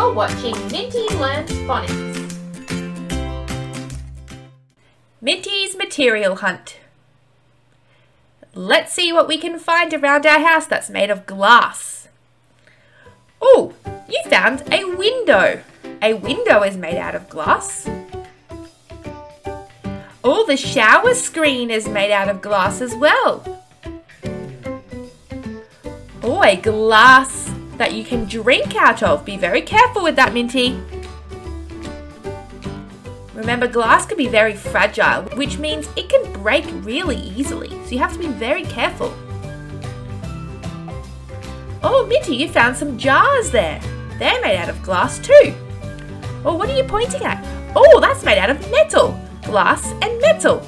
You're watching Minty Learns Phonics. Minty's Material Hunt. Let's see what we can find around our house that's made of glass. Oh, you found a window. A window is made out of glass. Oh, the shower screen is made out of glass as well. Oh, a glass that you can drink out of. Be very careful with that, Minty. Remember, glass can be very fragile, which means it can break really easily, so you have to be very careful. Oh, Minty, you found some jars there. They're made out of glass too. Oh, what are you pointing at? Oh, that's made out of metal. Glass and metal.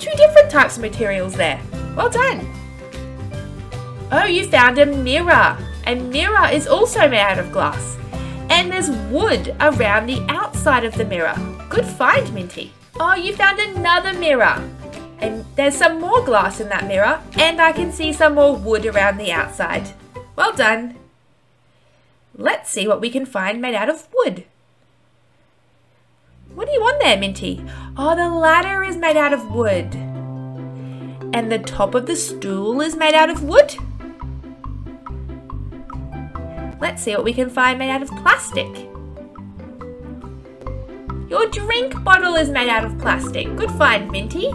Two different types of materials there. Well done. Oh, you found a mirror. A mirror is also made out of glass. And there's wood around the outside of the mirror. Good find, Minty. Oh, you found another mirror. And there's some more glass in that mirror. And I can see some more wood around the outside. Well done. Let's see what we can find made out of wood. What do you want there, Minty? Oh, the ladder is made out of wood. And the top of the stool is made out of wood. Let's see what we can find made out of plastic. Your drink bottle is made out of plastic. Good find, Minty.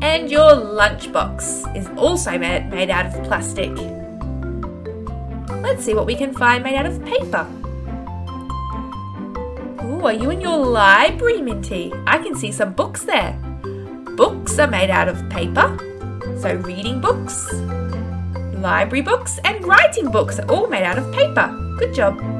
And your lunchbox is also made, out of plastic. Let's see what we can find made out of paper. Ooh, are you in your library, Minty? I can see some books there. Books are made out of paper, so reading books, library books and writing books are all made out of paper. Good job.